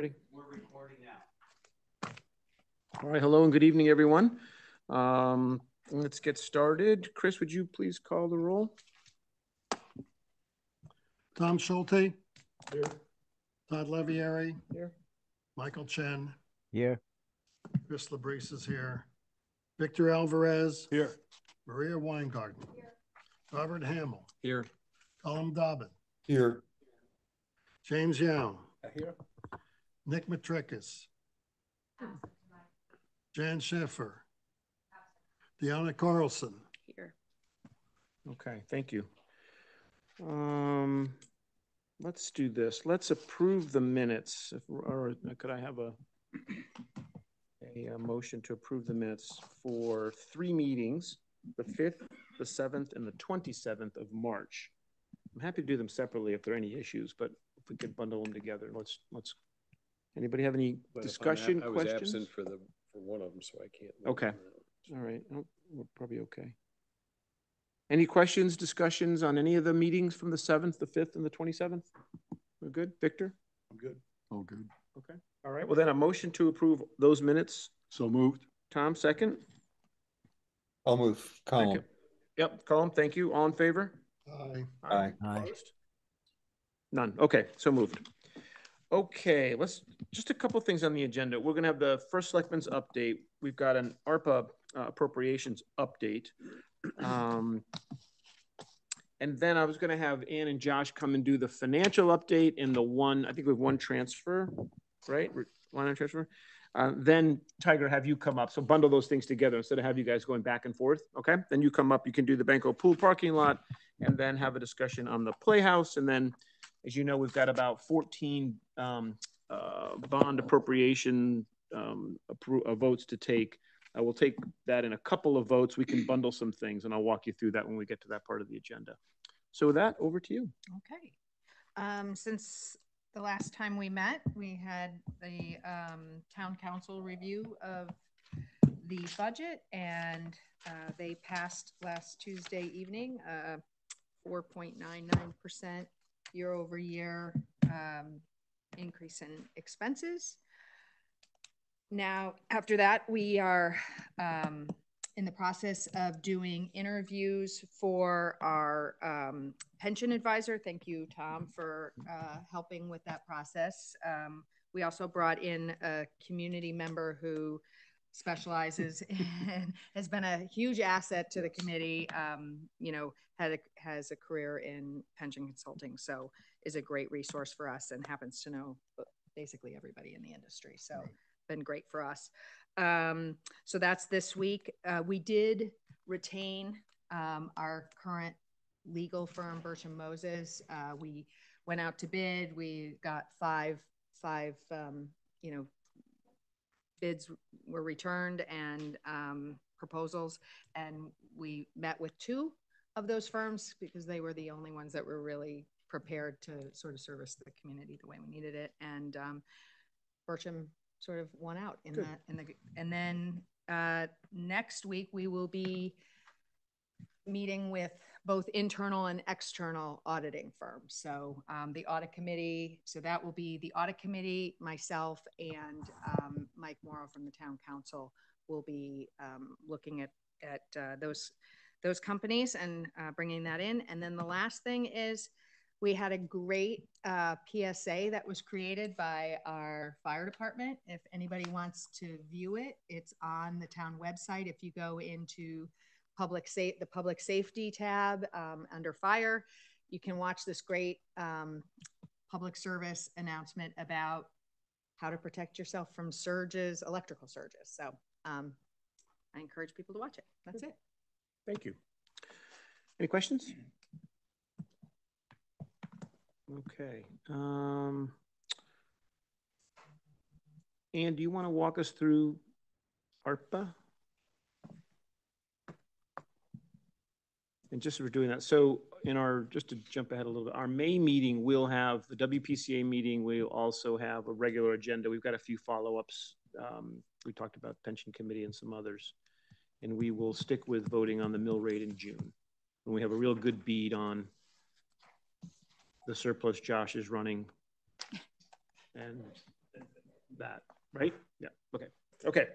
Ready? We're recording now. All right, hello and good evening, everyone. Um, let's get started. Chris, would you please call the roll? Tom Schulte. Here. Todd Levieri. Here. Michael Chen. Here. Chris Labrise is here. Victor Alvarez. Here. Maria Weingarten. Here. Robert Hamill. Here. Colin Dobbin. Here. James Young. Here. Nick Matrikis. Jan Schiffer. Deanna Carlson. Here. Okay, thank you. Um, let's do this. Let's approve the minutes. If, or could I have a, a, a motion to approve the minutes for three meetings, the fifth, the seventh, and the twenty-seventh of March? I'm happy to do them separately if there are any issues, but if we could bundle them together, let's, let's, anybody have any But if I'm ab- discussion, I was questions? absent for the, for one of them, so I can't. make Okay. them. All right, oh, we're probably okay. Any questions, discussions on any of the meetings from the seventh, the fifth, and the twenty-seventh? We're good, Victor? I'm good. Oh, good. Okay. All right, well then a motion to approve those minutes. So moved. Tom, second? I'll move. Colin. Second. Yep, Colin, thank you. All in favor? Aye. Aye. Aye. Opposed? None. Okay, so moved. Okay, let's, just a couple things on the agenda. We're gonna have the first selectmen's update. We've got an ARPA uh, appropriations update. Um, And then I was gonna have Ann and Josh come and do the financial update and the one, I think we have one transfer, right? Item transfer. Uh, then Tiger, have you come up. So bundle those things together instead of have you guys going back and forth, okay? Then you come up, you can do the Benko Pool parking lot and then have a discussion on the Playhouse. And then, as you know, we've got about 14 um, uh, bond appropriation um, appro uh, votes to take. I we'll take that in a couple of votes. We can bundle some things, and I'll walk you through that when we get to that part of the agenda. So with that, over to you. Okay. Um, since the last time we met, we had the um, town council review of the budget, and uh, they passed last Tuesday evening uh, 4.99% year-over-year um, increase in expenses. Now, after that, we are um, in the process of doing interviews for our um, pension advisor. Thank you, Tom, for uh, helping with that process. Um, we also brought in a community member who specializes and has been a huge asset to the committee. Um, you know, had a, has a career in pension consulting, so is a great resource for us and happens to know basically everybody in the industry. So, been great for us. Um, so that's this week. Uh, we did retain um, our current legal firm, Bertram Moses. Uh, we went out to bid. We got five, five, um, you know, bids were returned and um, proposals, and we met with two of those firms because they were the only ones that were really prepared to sort of service the community the way we needed it. And um, Bertram sort of won out in Good. that in the and then uh, next week we will be meeting with both internal and external auditing firms. So um, the audit committee, so that will be the audit committee, myself, and um, Mike Morrow from the town council will be um, looking at at uh, those those companies and uh, bringing that in. And then the last thing is we had a great uh, PSA that was created by our fire department. If anybody wants to view it, it's on the town website. If you go into public sa- the public safety tab um, under fire, you can watch this great um, public service announcement about how to protect yourself from surges, electrical surges. So um, I encourage people to watch it. That's it. Thank you. Any questions? Okay. Um, Ann, do you want to walk us through ARPA? And just we're doing that, so in our, just to jump ahead a little bit, our May meeting, we'll have the WPCA meeting. We'll also have a regular agenda. We've got a few follow-ups. Um, we talked about pension committee and some others. And we will stick with voting on the mill rate in June. When we have a real good bead on the surplus Josh is running. And that, right? Yeah, okay. Okay,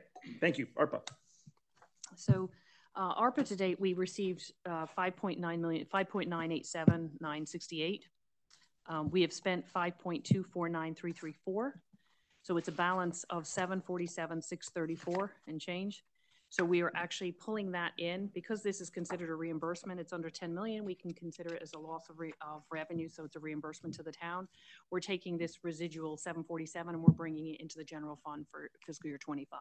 thank you. ARPA. So, uh, ARPA to date, we received, uh, five point nine million, five point nine eight seven, nine sixty-eight. Um, we have spent five point two four nine three three four. So it's a balance of seven forty-seven, six thirty-four and change. So we are actually pulling that in, because this is considered a reimbursement, it's under ten million, we can consider it as a loss of re, of revenue, so it's a reimbursement to the town. We're taking this residual seven forty-seven and we're bringing it into the general fund for fiscal year twenty-five.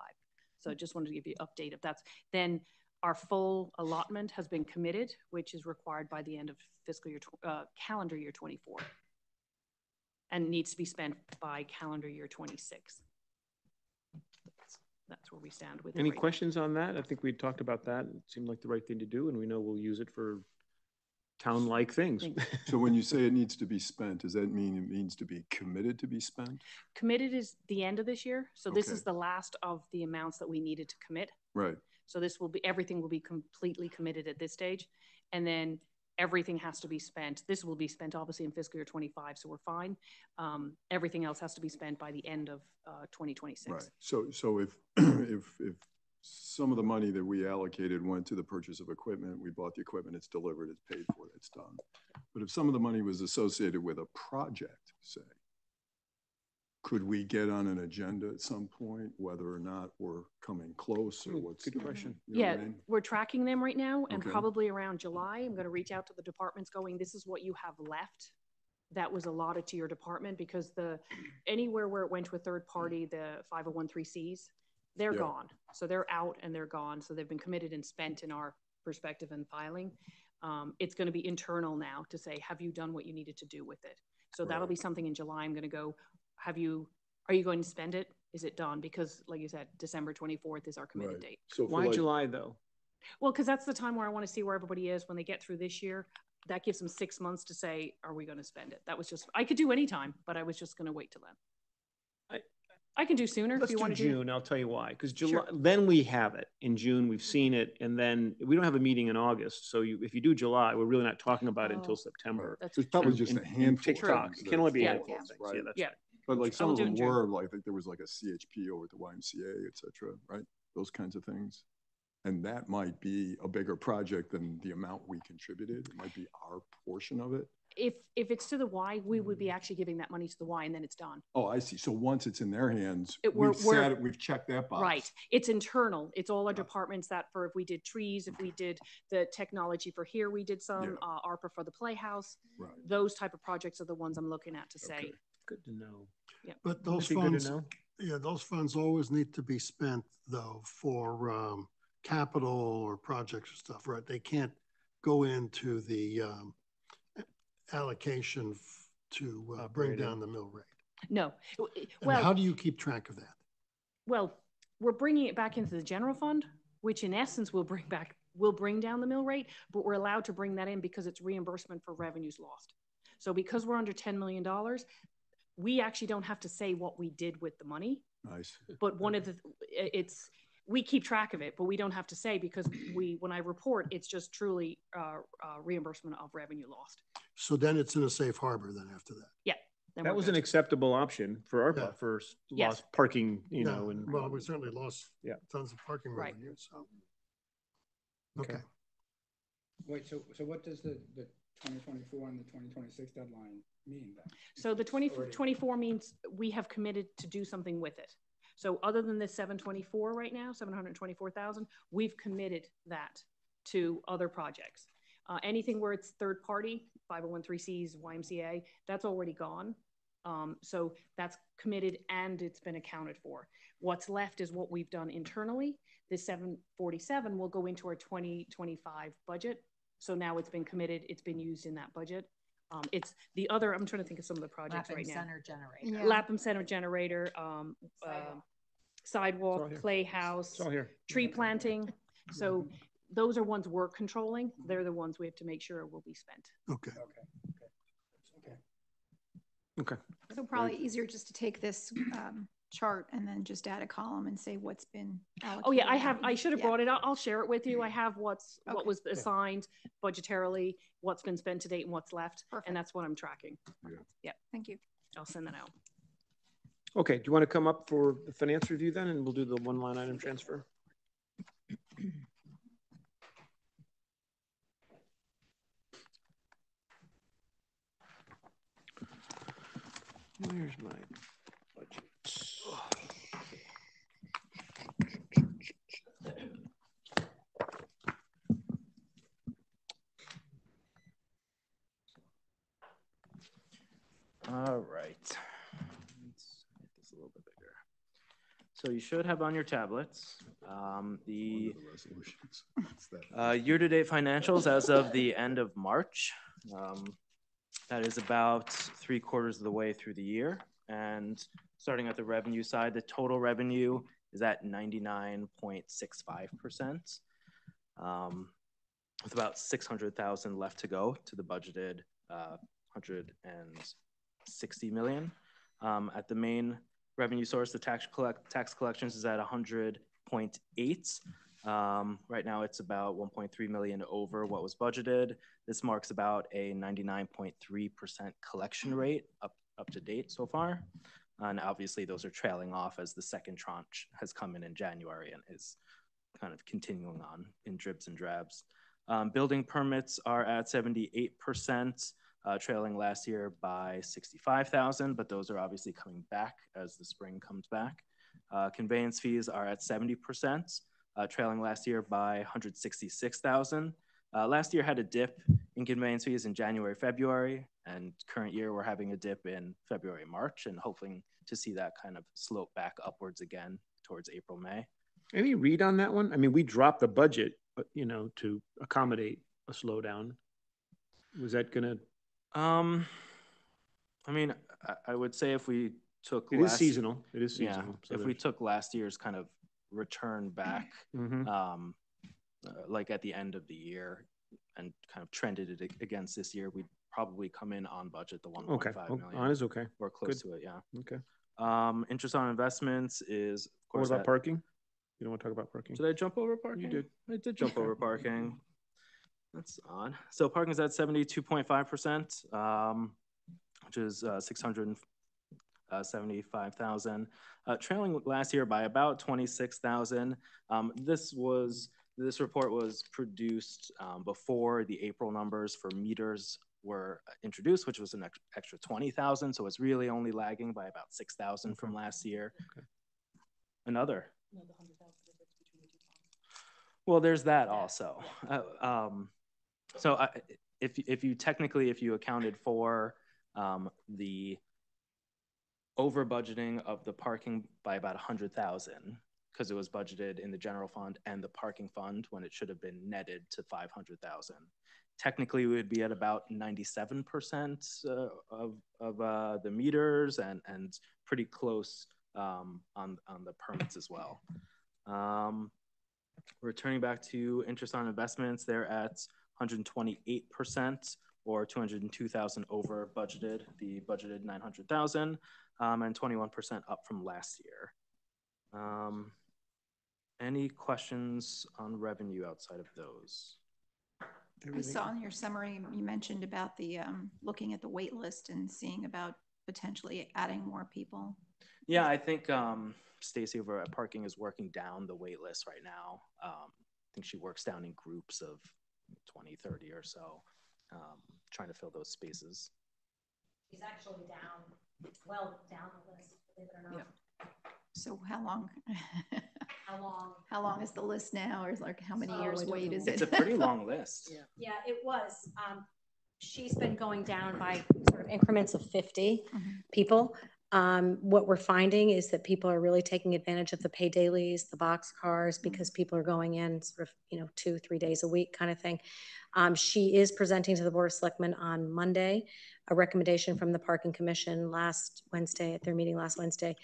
So I just wanted to give you an update if that's, then our full allotment has been committed, which is required by the end of fiscal year, tw- uh, calendar year twenty-four. And needs to be spent by calendar year twenty-six. That's where we stand with. Any right now. questions on that? I think we talked about that. It seemed like the right thing to do, and we know we'll use it for town-like things. So when you say it needs to be spent, does that mean it means to be committed to be spent? Committed is the end of this year, so this is the last of the amounts that we needed to commit. Right, So this will be, everything will be completely committed at this stage. And then everything has to be spent. This will be spent obviously in fiscal year twenty-five, so we're fine. Um, everything else has to be spent by the end of, uh, twenty right. So, so if, if, if some of the money that we allocated went to the purchase of equipment, we bought the equipment, it's delivered, it's paid for, it's done. But if some of the money was associated with a project, say, could we get on an agenda at some point, whether or not we're coming close or Hmm, what's? good question. you know what Yeah, I mean? we're tracking them right now and Okay. probably around July, I'm gonna reach out to the departments going, this is what you have left. That was allotted to your department because the, anywhere where it went to a third party, the five oh one three Cs, they're Yeah. gone. So they're out and they're gone. So they've been committed and spent in our perspective and filing. Um, it's gonna be internal now to say, have you done what you needed to do with it? So that'll Right. be something in July. I'm gonna go, have you, are you going to spend it? Is it done? Because like you said, December twenty-fourth is our committed Right. date. So for Why like- July, though? Well, because that's the time where I want to see where everybody is when they get through this year. That gives them six months to say, are we going to spend it? That was just, I could do any time, but I was just going to wait till then. I- I can do sooner if Let's you do want to do. June, I'll tell you why, because July, Sure. then we have it. In June, we've seen it, and then we don't have a meeting in August, so you, if you do July, we're really not talking about it Oh. until September. That's There's probably true. just And- a and handful. of TikTok, things it can only be a that handful fall, of things, right? yeah, that's Yeah. But like some of them were, like, I think there was like a CHP over at the YMCA, et cetera, right? Those kinds of things. And that might be a bigger project than the amount we contributed. It might be our portion of it. If, if it's to the Y, we would Mm. be actually giving that money to the Y and then it's done. Oh, I see. So once it's in their hands, It- we're- we've we're- said, it, we've checked that box. Right. It's internal. It's all our Right. departments that for, if we did trees, if we did the technology for here, we did some, Yeah. uh, ARPA for the Playhouse. Right. Those type of projects are the ones I'm looking at to say, Okay. Good to know. But those Be good to funds, know. yeah, those funds always need to be spent though for, um, capital or projects or stuff, right? They can't go into the, um, allocation f- to, uh, bring Operating. down the mill rate. no. And Well. how do you keep track of that? Well, we're bringing it back into the general fund, which in essence will bring back, will bring down the mill rate, but we're allowed to bring that in because it's reimbursement for revenues lost. So because we're under ten million dollars, we actually don't have to say what we did with the money, Nice. but one of the, it's, we keep track of it, but we don't have to say because we, when I report, it's just truly, uh, uh, reimbursement of revenue lost. So then it's in a safe harbor then after that. Then That was good. an acceptable option for Yeah. ARPA, for Yes. lost parking, you Yeah, know, and. Well, we certainly lost Yeah. tons of parking Right. revenue, so. Okay. Okay, Wait, so, so what does the, the twenty twenty-four and the twenty twenty-six deadline mean then? So the 2024 already- means we have committed to do something with it. So other than this seven twenty-four right now, seven hundred and twenty-four thousand, we've committed that to other projects. Uh, anything where it's third party, five oh one three Cs, YMCA, that's already gone. Um, so that's committed and it's been accounted for. What's left is what we've done internally. The seven forty-seven will go into our twenty twenty-five budget. So now it's been committed, it's been used in that budget. Um, it's the other, I'm trying to think of some of the projects Lapham right now. Center generator. Lapham Center generator, um, It's sidewalk, all here. playhouse, It's all here. tree planting. So those are ones we're controlling. They're the ones we have to make sure will be spent. okay. Okay, okay, okay. Okay. So probably easier just to take this um, chart and then just add a column and say what's been allocated. Oh, yeah, I have, I should have Yeah. brought it out. I'll share it with you. I have what's, what Okay. was assigned budgetarily, what's been spent to date and what's left. Perfect. And that's what I'm tracking. Yeah. Thank you. I'll send that out. Okay, do you want to come up for the finance review then, and we'll do the one line item transfer? Where's my budget? All right. Let's make this a little bit bigger. So you should have on your tablets, um, the. Uh, year-to-date financials as of the end of March. Um, That is about three quarters of the way through the year. And starting at the revenue side, the total revenue is at ninety-nine point six five percent. Um, With about six hundred thousand left to go to the budgeted uh, hundred and sixty million. Um, At the main revenue source, the tax collect, tax collections is at hundred point eight. Um, right now, it's about 1.3 million over what was budgeted. This marks about a 99.3% collection rate up, up to date so far. And obviously, those are trailing off as the second tranche has come in in January and is kind of continuing on in dribs and drabs. Um, building permits are at 78%, uh, trailing last year by 65,000, but those are obviously coming back as the spring comes back. Uh, conveyance fees are at 70%, uh, trailing last year by 166,000. Uh, last year had a dip in conveyance fees in January, February, and current year we're having a dip in February, March, and hoping to see that kind of slope back upwards again towards April, May. Any read on that one? I mean, we dropped the budget, but, you know, to accommodate a slowdown. Was that gonna, Um, I mean, I, I would say if we took it is last- seasonal, it is Yeah, seasonal. so if we took last year's kind of return back, Mhm. um, uh, like at the end of the year and kind of trended it against this year, we'd probably come in on budget, the one Okay, point five oh, million. on is okay, Or close good. to it, yeah. okay. Um, interest on investments is, of What about at- parking? You don't want to talk about parking? did I jump over parking? You did. I did jump over parking. That's odd. So parking is at seventy-two point five percent, um, which is, uh, six hundred and uh, seventy-five thousand, uh, trailing last year by about twenty-six thousand. Um, this was, this report was produced, um, before the April numbers for meters were introduced, which was an ex- extra twenty thousand, so it's really only lagging by about six thousand from last year. Okay. Another. Well, there's that also. Uh, um, so I, if, if you technically, if you accounted for, um, the over budgeting of the parking by about a hundred thousand, because it was budgeted in the general fund and the parking fund when it should have been netted to five hundred thousand. Technically, we would be at about ninety-seven percent uh, of, of, uh, the meters and, and pretty close, um, on, on the permits as well. Um, Returning back to interest on investments, they're at 128% or 202,000 over budgeted, the budgeted 900,000, um, and 21% up from last year. Um, any questions on revenue outside of those? I saw in your summary, you mentioned about the, um, looking at the wait list and seeing about potentially adding more people. Yeah, I think um, Stacy over at Parking is working down the wait list right now. Um, I think she works down in groups of 20, 30 or so, um, trying to fill those spaces. She's actually down, well, down the list, believe it or not. So how long, How long? how long is the list now, or like how many Oh, years don't wait know. is it? It's a pretty long list. Yeah, it was. Um, she's been going down by sort of increments of fifty Mhm. people. Um, what we're finding is that people are really taking advantage of the pay dailies, the box cars, because people are going in sort of, you know, two, three days a week kind of thing. Um, she is presenting to the Board of Selectmen on Monday, a recommendation from the Parking Commission last Wednesday, at their meeting last Wednesday,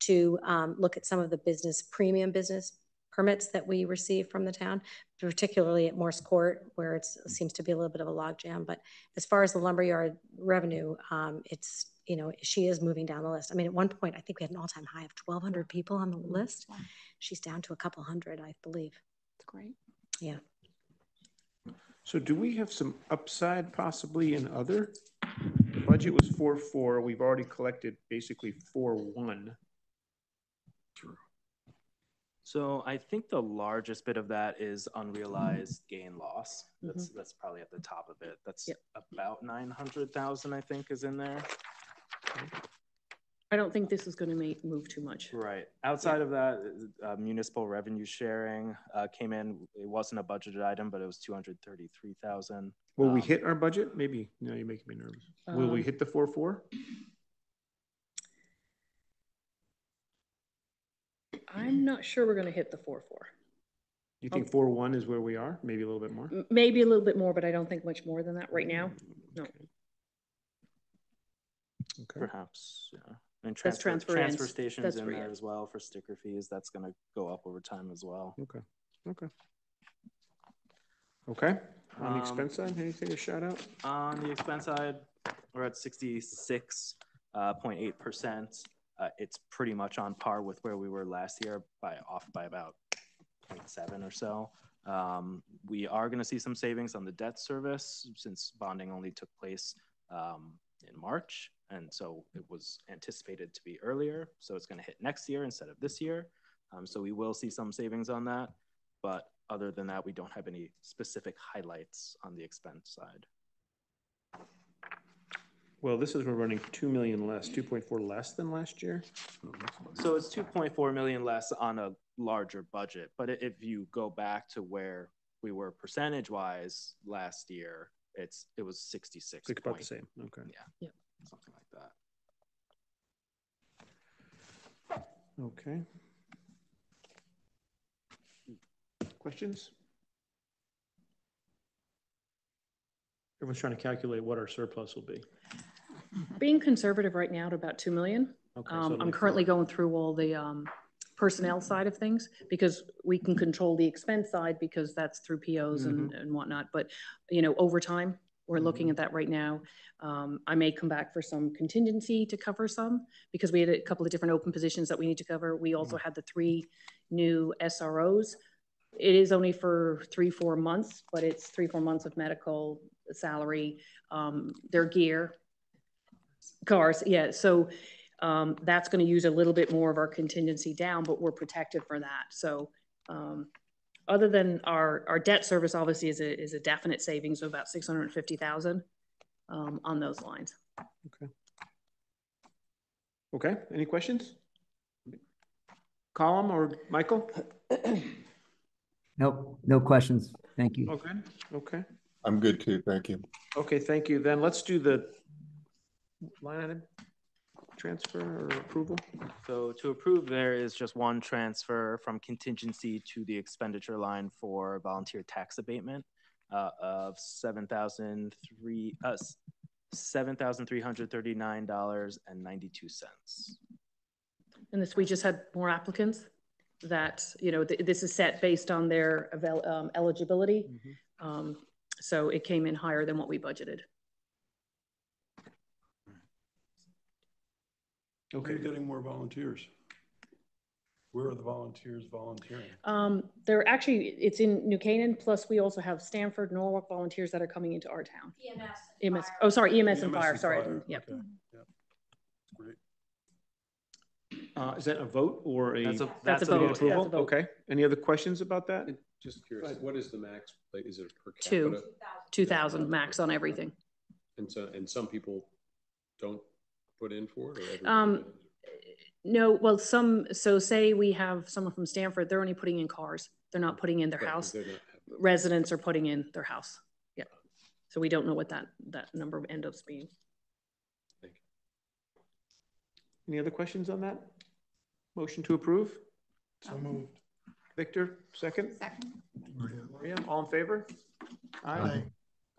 to, um, look at some of the business, premium business permits that we receive from the town, particularly at Morse Court, where it seems to be a little bit of a logjam. But as far as the lumberyard revenue, um, it's, you know, she is moving down the list. I mean, at one point, I think we had an all-time high of twelve hundred people on the list. Wow. She's down to a couple hundred, I believe. That's great. Yeah. So do we have some upside possibly in other? Budget was four, four, we've already collected basically four, one. So I think the largest bit of that is unrealized gain loss. Mm-hmm. That's that's probably at the top of it. That's Yep. about nine hundred thousand, I think, is in there. I don't think this is gonna make, move too much. Right. Outside of that, uh, municipal revenue sharing uh, came in. It wasn't a budgeted item, but it was two hundred thirty-three thousand. Will we Um, hit our budget? Maybe, no, you're making me nervous. Will we Um, hit the four, four? I'm not sure we're gonna hit the four, four. Do you think four, one is where we are? Maybe a little bit more? Maybe a little bit more, but I don't think much more than that right now. No. Okay. Perhaps, yeah. And That's transfer, transfer transfer ins. stations That's in there you. as well for sticker fees. That's gonna go up over time as well. Okay, okay. Okay, on the Um, expense side, anything to shout out? On the expense side, we're at sixty-six uh, point eight percent. Uh, It's pretty much on par with where we were last year by, off by about 0.7 or so. Um, We are going to see some savings on the debt service since bonding only took place um, in March. And so it was anticipated to be earlier, so it's going to hit next year instead of this year. Um, So we will see some savings on that. But other than that, we don't have any specific highlights on the expense side. Well, this is, we're running two million less, two point four less than last year. So it's two point four million less on a larger budget, but if you go back to where we were percentage wise last year, it's, it was sixty-six It's about the same, okay. yeah. Yep. Something like that. Okay. Questions? Everyone's trying to calculate what our surplus will be. Being conservative right now at about two million. Okay, so Um, it'll I'm be currently four. going through all the, um, personnel side of things because we can control the expense side because that's through POs and, and whatnot. But, you know, over time, we're looking at that right now. Um, I may come back for some contingency to cover some because we had a couple of different open positions that we need to cover. We also had the three new SROs. It is only for three, four months, but it's three, four months of medical salary, um, their gear, cars, yeah, so um, that's gonna use a little bit more of our contingency down, but we're protected for that, so um, other than our, our debt service obviously is a, is a definite savings of about six hundred and fifty thousand um, on those lines. Okay, Okay, any questions? Colin or Michael? Nope, no questions. Thank you. Okay, okay. I'm good too, thank you. Okay, thank you. Then let's do the line item transfer or approval. So to approve, there is just one transfer from contingency to the expenditure line for volunteer tax abatement uh, of seven thousand three, uh, seven thousand three hundred thirty-nine dollars and ninety-two cents. And this, we just had more applicants that, you know, th- this is set based on their avail- um, eligibility. Um, So it came in higher than what we budgeted. Okay, getting more volunteers. Where are the volunteers volunteering? Um, they're actually, it's in New Canaan, plus we also have Stamford, Norwalk volunteers that are coming into our town. EMS. EMS, oh, sorry, EMS and fire, and sorry, fire, yep. okay, yep. Great. Uh, is that a vote or a? That's a, That's that's a vote. vote. That's Approval? a vote. Okay. Any other questions about that? Just curious, what is the max, like, is it per capita? Two. Two thousand max on everything. And so, and some people don't put in for it or Um. No, well, some, so say we have someone from Stamford, they're only putting in cars. They're not putting in their Right, 'cause house. not- Residents are putting in their house. Yeah. So we don't know what that, that number ends up being. Thank you any other questions on that? Motion to approve? So moved. Victor, second? Second. Maria, all in favor? Aye. Aye.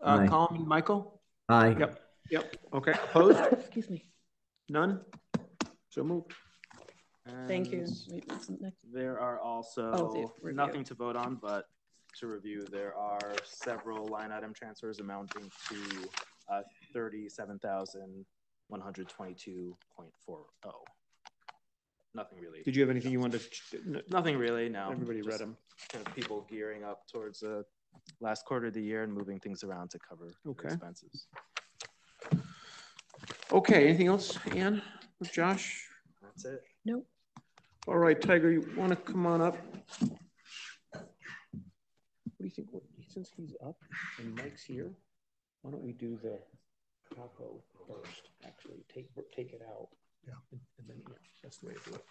Uh, Aye. Colin and Michael? Aye. Yep, yep. Okay, opposed? Excuse me. None? So moved. Thank you. And Wait, what's next? There are Oh, also, the review. nothing to vote on, but to review, there are several line item transfers amounting to uh, thirty-seven thousand one hundred twenty-two point four oh. Nothing really, Did you have anything you wanted to? no, nothing really, no. Everybody read Just them. Kind of people gearing up towards the last quarter of the year and moving things around to cover Okay. expenses. Okay, anything else, Ann, or Josh? That's it. Nope. All right, Tiger, you want to come on up? What do you think, what- since he's up and Mike's here, why don't we do the taco first, actually, take, take it out? Yeah. And and then, yeah, that's the way to do it.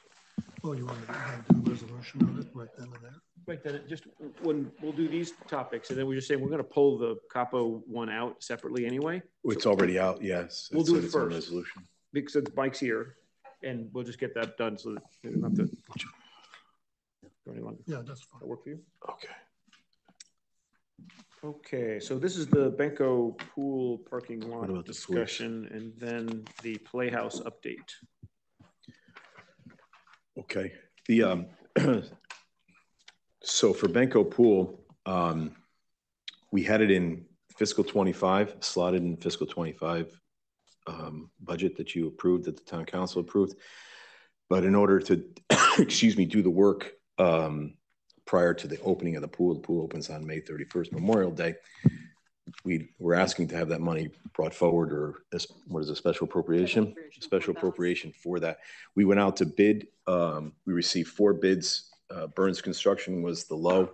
Oh, you want to do a resolution on it right then and there? Right, then just, when, we'll do these topics, and then we're just saying, we're gonna pull the capo one out separately anyway. It's already out, yes. We'll It's- do it it's on first. Resolution. Because since Mike's here, and we'll just get that done so that we don't have to. Go anyone, Yeah, that's fine. that work for you? Okay. Okay, so this is the Benko Pool parking lot about the discussion, and then the Playhouse update. Okay, the, um, so for Benko Pool, um, we had it in fiscal twenty-five, slotted in fiscal twenty-five, um, budget that you approved, that the town council approved. But in order to, excuse me, do the work, um, prior to the opening of the pool, the pool opens on May thirty-first, Memorial Day. We were asking to have that money brought forward, or this, what is a special appropriation? Special appropriation for that. We went out to bid. Um, we received four bids. Uh, Burns Construction was the low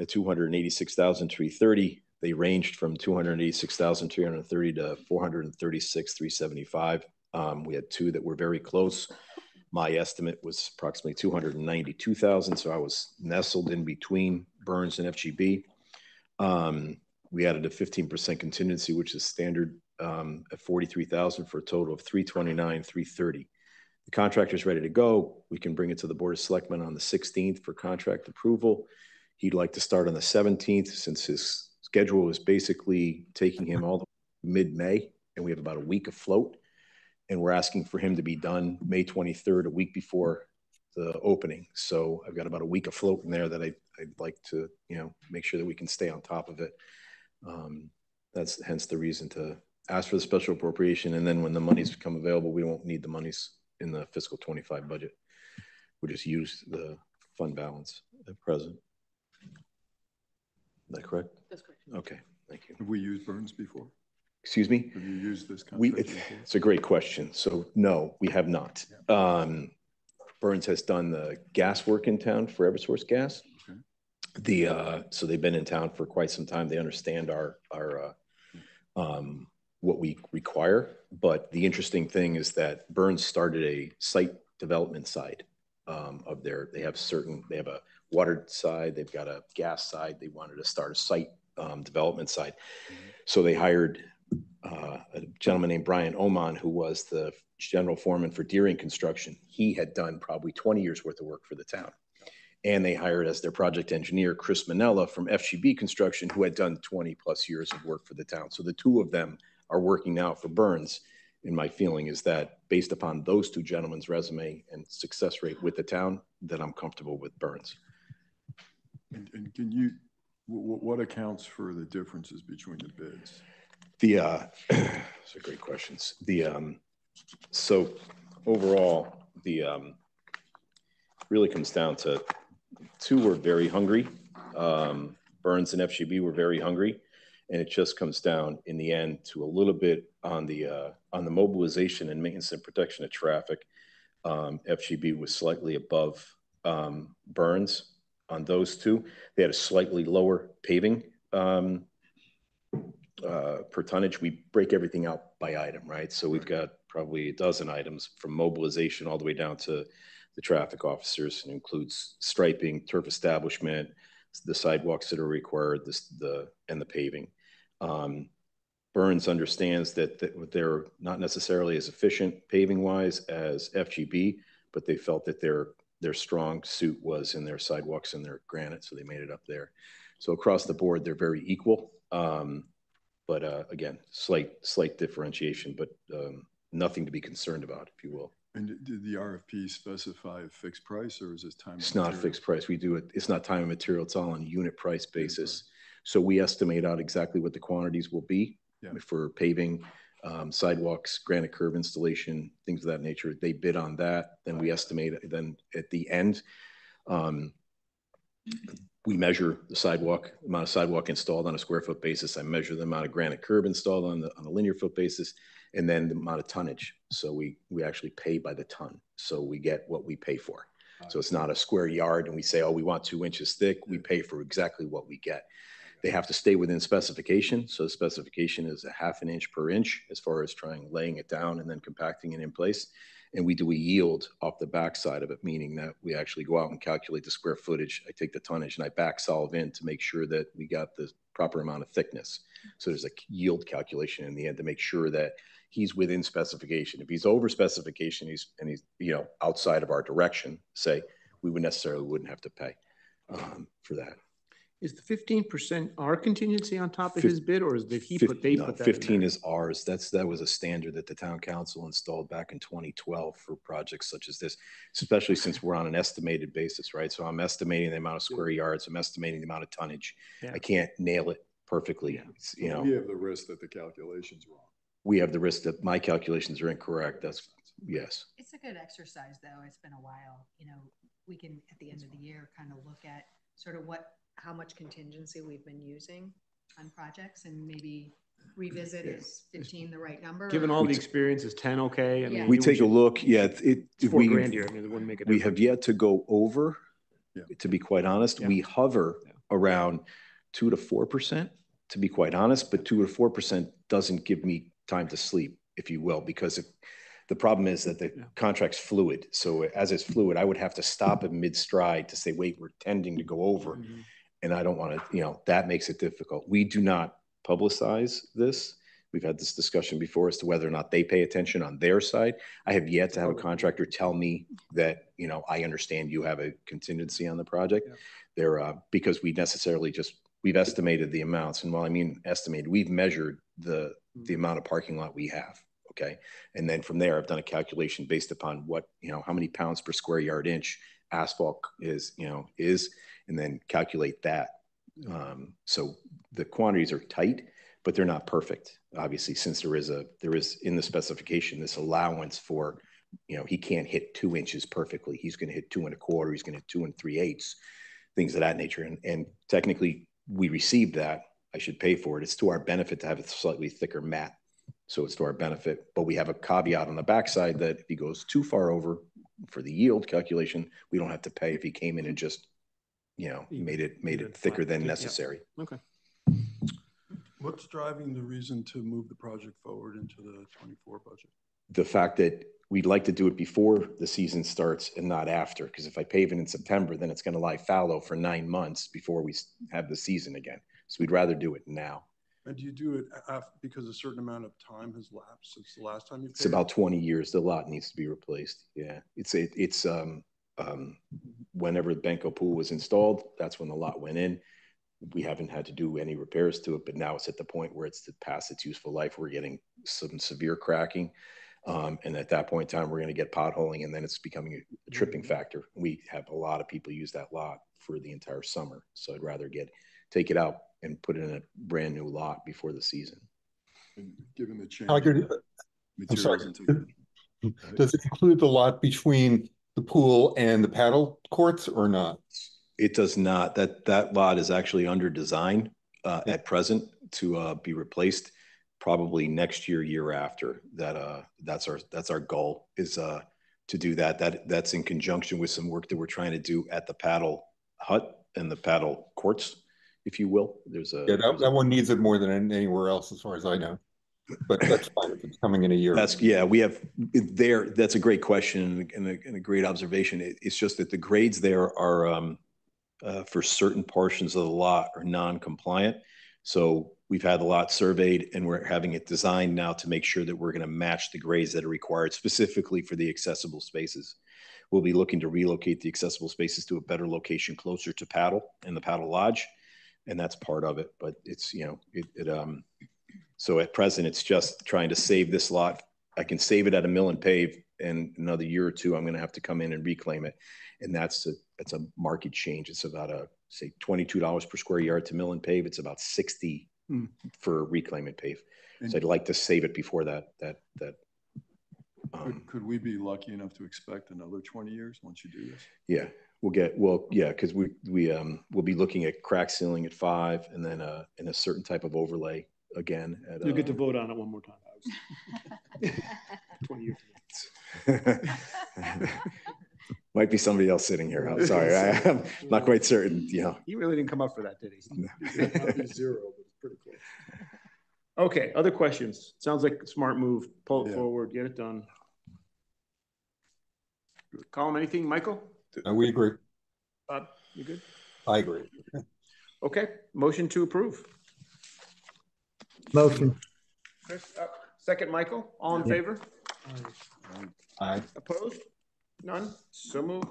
at two hundred and eighty-six thousand three thirty. They ranged from two hundred and eighty-six thousand three hundred and thirty to four hundred and thirty-six three seventy-five. Um, we had two that were very close. My estimate was approximately two hundred and ninety-two thousand, so I was nestled in between Burns and FGB. Um, we added a fifteen percent contingency, which is standard um, at forty-three thousand for a total of three twenty-nine, three thirty. The contractor is ready to go. We can bring it to the Board of Selectmen on the sixteenth for contract approval. He'd like to start on the seventeenth since his schedule is basically taking him all the mid-May and we have about a week afloat. And we're asking for him to be done May twenty-third, a week before the opening. So I've got about a week afloat in there that I, I'd like to, you know, make sure that we can stay on top of it. Um, That's hence the reason to ask for the special appropriation, and then when the monies become available, we won't need the monies in the fiscal twenty-five budget. We'll just use the fund balance at present. Is that correct? That's correct. Okay, thank you. Have we used Burns before? Excuse me? Have you used this We, contract it- it's a great question. So no, we have not. Um, Burns has done the gas work in town for Eversource Gas. The, uh, so they've been in town for quite some time. They understand our, our, uh, um, what we require. But the interesting thing is that Burns started a site development side, um, of their, they have certain, they have a water side, they've got a gas side. They wanted to start a site, um, development side. So they hired uh, a gentleman named Brian Oman, who was the general foreman for Deering Construction. He had done probably 20 years worth of work for the town. And they hired as their project engineer, Chris Manella from FGB Construction, who had done 20 plus years of work for the town. So the two of them are working now for Burns. And my feeling is that based upon those two gentlemen's resume and success rate with the town, that I'm comfortable with Burns. And, and can you, what, what accounts for the differences between the bids? The, uh, those are great questions. The, um, so overall, the, um, really comes down to, two were very hungry. Um, Burns and FGB were very hungry. And it just comes down in the end to a little bit on the, uh, on the mobilization and maintenance and protection of traffic. Um, FGB was slightly above, um, Burns on those two. They had a slightly lower paving, um, uh, per tonnage, we break everything out by item, right? So we've got probably a dozen items from mobilization all the way down to the traffic officers and includes striping, turf establishment, the sidewalks that are required, this, the, and the paving. Um, Burns understands that, that they're not necessarily as efficient paving wise as FGB, but they felt that their, their strong suit was in their sidewalks and their granite, so they made it up there. So across the board, they're very equal. Um, but uh, again, slight, slight differentiation, but um, nothing to be concerned about, if you will. And did- the RFP specify a fixed price or is this time? and It's not a material? fixed price. We do it, it's not time and material, it's all on a unit price basis. So we estimate out exactly what the quantities will be Yeah. for paving, um, sidewalks, granite curb installation, things of that nature. They bid on that, then we estimate, it. then at the end, um, we measure the sidewalk, amount of sidewalk installed on a square foot basis. I measure the amount of granite curb installed on the, on a linear foot basis. and then the amount of tonnage. So we, we actually pay by the ton. So we get what we pay for. So it's not a square yard and we say, oh, we want two inches thick. We pay for exactly what we get. They have to stay within specification. So the specification is a half an inch per inch as far as trying laying it down and then compacting it in place. And we do a yield off the backside of it, meaning that we actually go out and calculate the square footage. I take the tonnage and I back solve in to make sure that we got the proper amount of thickness. So there's a yield calculation in the end to make sure that he's within specification. If he's over specification, he's and he's you know outside of our direction, say we would necessarily wouldn't have to pay um, for that. Is the fifteen percent our contingency on top of his bid, or is did he put, they no, put that in Fifteen there? is ours. That's, that was a standard that the town council installed back in twenty twelve for projects such as this, especially since we're on an estimated basis, right? So I'm estimating the amount of square yards, I'm estimating the amount of tonnage. Yeah. I can't nail it perfectly, It's, you know. We have the risk that the calculation's wrong. we have the risk that my calculations are incorrect. That's, yes. It's a good exercise, though. It's been a while. You know, we can, at the end of the year, kind of look at sort of what, how much contingency we've been using on projects and maybe revisit, is fifteen the right number? Given all the experience, is ten okay? I mean, We take a look, yeah, it. It's four we- grand here. I mean, it wouldn't make a We difference. have yet to go over, Yeah. to be quite honest. Yeah. We hover around two to four percent, to be quite honest, but two to four percent doesn't give me time to sleep, if you will, because if, the problem is that the Yeah. contract's fluid. So as it's fluid, I would have to stop at mid stride to say, wait, we're tending to go over. Mhm. And I don't want to, you know, that makes it difficult. We do not publicize this. We've had this discussion before as to whether or not they pay attention on their side. I have yet to have a contractor tell me that, you know, I understand you have a contingency on the project. Yeah. They're, uh, because we necessarily just, we've estimated the amounts. And while I mean estimated, we've measured the, the amount of parking lot we have. Okay. And then from there, I've done a calculation based upon what, you know, how many pounds per square yard inch asphalt is, you know, is, and then calculate that. Um, so the quantities are tight, but they're not perfect, obviously, since there is a, there is in the specification, this allowance for, you know, he can't hit two inches perfectly. He's going to hit two and a quarter. He's going to hit two and three eighths, things of that nature. And, and technically we received that. I should pay for it. It's to our benefit to have a slightly thicker mat. So it's to our benefit, but we have a caveat on the backside that if he goes too far over for the yield calculation, we don't have to pay if he came in and just, you know, made it, made it thicker than necessary. Okay. What's driving the reason to move the project forward into the twenty-four budget? the fact that we'd like to do it before the season starts and not after, because if I pave it in September, then it's gonna lie fallow for nine months before we have the season again. So we'd rather do it now. And do you do it af, because a certain amount of time has lapsed since the last time you? It's about twenty years, the lot needs to be replaced, yeah. It's, it, it's, um, um, whenever the Benko pool was installed, that's when the lot went in. We haven't had to do any repairs to it, but now it's at the point where it's past its useful life. We're getting some severe cracking. Um, and at that point in time, we're gonna get potholing and then it's becoming a tripping factor. We have a lot of people use that lot for the entire summer. So I'd rather get, take it out and put it in a brand new lot before the season. And Given the change. Tiger, in I'm sorry. Does it include the lot between the pool and the paddle courts or not? It does not. That, that lot is actually under design uh, at present to uh, be replaced probably next year, year after. That, uh, that's our, that's our goal is uh, to do that. That, that's in conjunction with some work that we're trying to do at the paddle hut and the paddle courts, if you will. There's a. Yeah, that, that one needs it more than anywhere else, as far as I know. But that's fine if it's coming in a year. That's, yeah, we have there, that's a great question and a, and a great observation. It- it's just that the grades there are, um, uh, for certain portions of the lot are non-compliant. So we've had the lot surveyed and we're having it designed now to make sure that we're going to match the grades that are required specifically for the accessible spaces. We'll be looking to relocate the accessible spaces to a better location closer to paddle and the paddle lodge. And that's part of it, but it's, you know, it, it, um, so at present, it's just trying to save this lot. I can save it at a mill and pave and another year or two, I'm gonna have to come in and reclaim it. And that's a, that's a market change. It's about a, say, twenty-two dollars per square yard to mill and pave. It's about sixty Hmm. for reclaim and pave. So I'd like to save it before that, that, that. Could, um, could we be lucky enough to expect another twenty years once you do this? Yeah, we'll get, well, yeah, because we, we, um, we'll be looking at crack sealing at five and then, uh, and a certain type of overlay again. at, You'll get uh, to vote on it one more time. notes. Twenty years. Might be somebody else sitting here. I'm sorry. I, am not quite certain, you know. He really didn't come up for that, did he? Might Zero, but it's pretty close. Okay, other questions? Sounds like a smart move. Pull it Yeah. forward, get it done. Call him anything, Michael? Uh, we agree. Bob, you good? I agree. Okay, motion to approve. Motion. Chris, uh, second, Michael, all in Yeah. favor? Aye. Opposed? None? So move.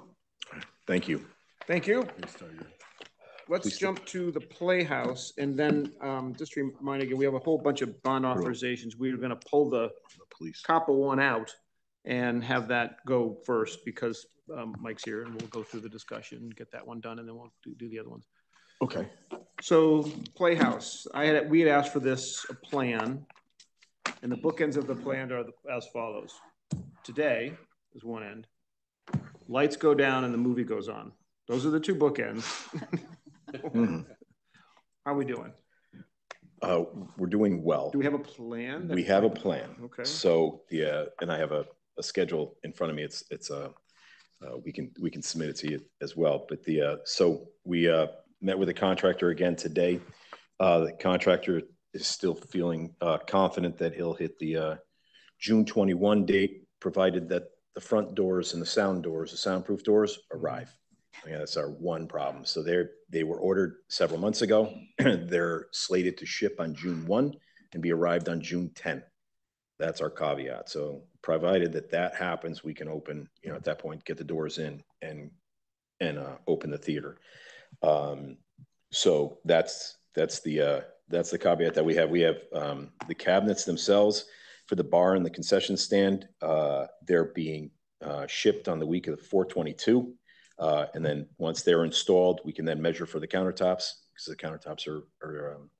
Thank you. Thank you. Let's Please. jump to the Playhouse and then, um, just a reminder again, we have a whole bunch of bond authorizations. We are gonna pull the The police. copper one out and have that go first because, um, Mike's here and we'll go through the discussion, and get that one done and then we'll do, do the other ones. Okay. So Playhouse, I had, we had asked for this, plan. And the bookends of the plan are as follows. Today is one end. Lights go down and the movie goes on. Those are the two bookends. Mhm. How are we doing? Uh, we're doing well. Do we have a plan? that- We have a plan. Okay. So, yeah, and I have a, a schedule in front of me. It's, it's a, uh, we can, we can submit it to you as well. But the, uh, so we, uh, met with the contractor again today. Uh, the contractor is still feeling, uh, confident that he'll hit the, uh, June twenty-one date, provided that the front doors and the sound doors, the soundproof doors arrive. Yeah, that's our one problem. So they're, they were ordered several months ago. They're slated to ship on June one and be arrived on June 10. That's our caveat. So provided that that happens, we can open, you know, at that point, get the doors in and, and, uh, open the theater. Um, so that's, that's the, uh, that's the caveat that we have. We have, um, the cabinets themselves for the bar and the concession stand. Uh, they're being, uh, shipped on the week of the four twenty-two. Uh, and then once they're installed, we can then measure for the countertops because the countertops are, are, um,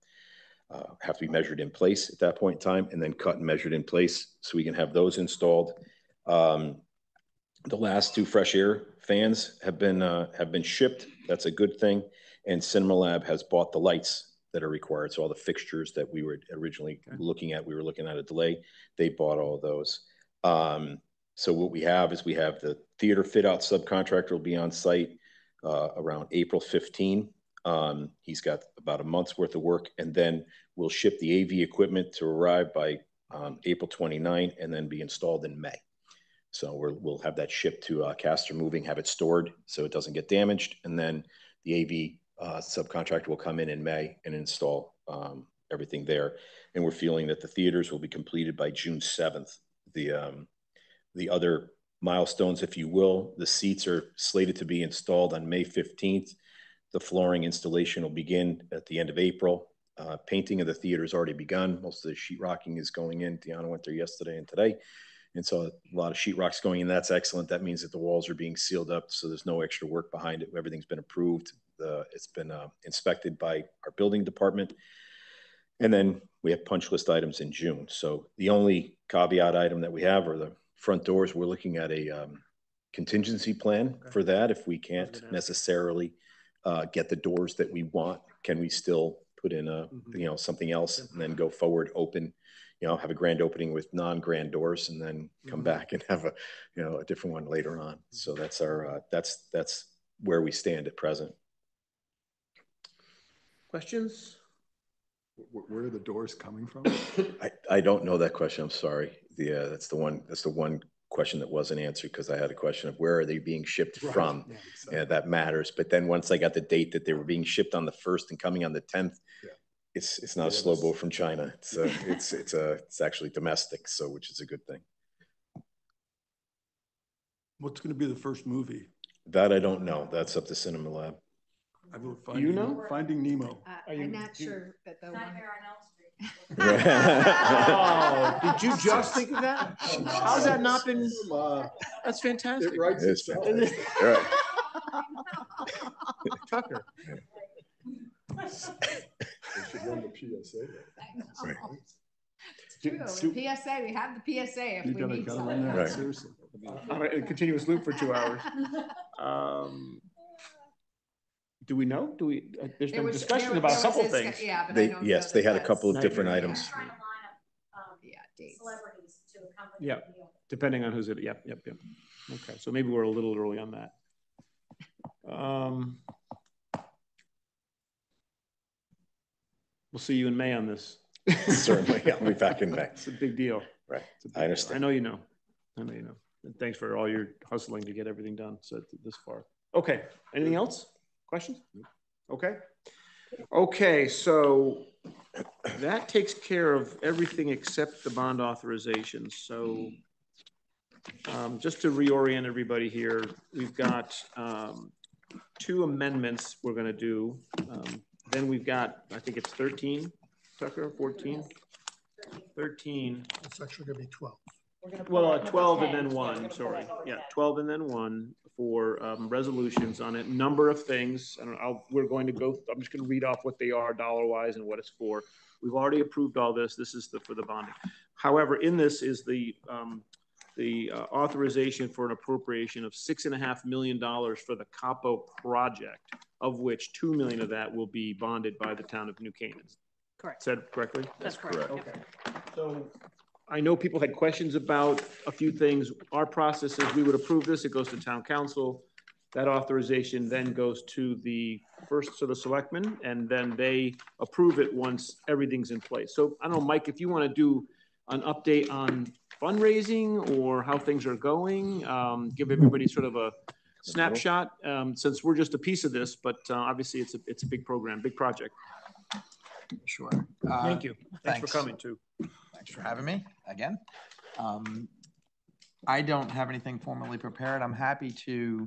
uh, have to be measured in place at that point in time and then cut and measured in place so we can have those installed. Um, the last two fresh air fans have been, uh, have been shipped. That's a good thing. And Cinema Lab has bought the lights that are required. So all the fixtures that we were originally looking at, we were looking at a delay. They bought all of those. Um, so what we have is we have the theater fit out subcontractor will be on site uh, around April 15. Um, he's got about a month's worth of work and then we'll ship the AV equipment to arrive by um, April 29 and then be installed in May. So we're, we'll have that shipped to uh, Caster Moving, have it stored so it doesn't get damaged. And then the AV uh, subcontractor will come in in May and install um, everything there. And we're feeling that the theaters will be completed by June 7th. The, um, the other milestones, if you will, the seats are slated to be installed on May 15th. The flooring installation will begin at the end of April. Uh, painting of the theater has already begun. Most of the sheet rocking is going in. Deanna went there yesterday and today. And so a lot of sheet rocks going in. That's excellent. That means that the walls are being sealed up. So there's no extra work behind it. Everything's been approved. The, it's been uh, inspected by our building department. And then we have punch list items in June. So the only caveat item that we have are the front doors. We're looking at a um, contingency plan Okay. for that. If we can't necessarily uh, get the doors that we want, can we still put in a, Mhm. you know, something else and then go forward, open, you know, have a grand opening with non-grand doors and then come Mhm. back and have a, you know, a different one later on. So that's our, uh, that's, that's where we stand at present. Questions? Where, where are the doors coming from? I, I don't know that question. I'm sorry. The, uh, that's the one, that's the one question that wasn't answered because I had a question of where are they being shipped Right, from? yeah, exactly. Yeah, that matters. But then once I got the date that they were being shipped on the first and coming on the tenth, Yeah. It's, it's not a slow that's- boat from China. It's a, it's, it's a, it's actually domestic, so, which is a good thing. What's gonna be the first movie? That I don't know. That's up to Cinema Lab. I will You Finding- know? Finding Nemo. Uh, Are you- I'm not you- sure that the one. Oh, did you just think of that? How's that not been, Uh, that's fantastic. It writes It's itself. fantastic. All right. Tucker. They should run the PSA. Right. It's true, the PSA, we have the PSA if You we gotta, need gotta run Right. that, seriously. On a continuous loop for two hours. Um, Do we know? Do we, uh, there's There been was- discussion there- about a there was couple discuss- things. Yeah, but I They, don't know yes, that they had a that's couple of different Nightmare. items. yet. dates. Celebrities to accompany. Yeah, depending on who's it, yep, yep, yep. Okay, so maybe we're a little early on that. Um, We'll see you in May on this. Certainly, I'll be back in May. It's a big deal. Right, big I deal. understand. I know you know. I know you know. And thanks for all your hustling to get everything done so this far. Okay, anything else? Questions? Okay. Okay, so that takes care of everything except the bond authorizations. So um, just to reorient everybody here, we've got um, two amendments we're gonna do. Um, Then we've got, I think it's thirteen, Tucker, fourteen? Thirteen. It's actually gonna be twelve. Well, uh, twelve and then one, sorry. Yeah, twelve and then one for um, resolutions on a number of things. I don't, I'll, we're going to go, I'm just gonna read off what they are dollar wise and what it's for. We've already approved all this. This is the, for the bonding. However, in this is the, um, the uh, authorization for an appropriation of six and a half million dollars for the Capo project, of which two million of that will be bonded by the town of New Canaan. Correct. Said correctly? That's correct. Okay. So I know people had questions about a few things. Our process is we would approve this, it goes to town council. That authorization then goes to the first, to the selectmen, and then they approve it once everything's in place. So I don't know, Mike, if you want to do an update on fundraising or how things are going, um, give everybody sort of a snapshot, um, since we're just a piece of this, but, uh, obviously it's a, it's a big program, big project. Sure. Thank Uh, you. Thanks for coming too. Thanks for having me again. Um, I don't have anything formally prepared. I'm happy to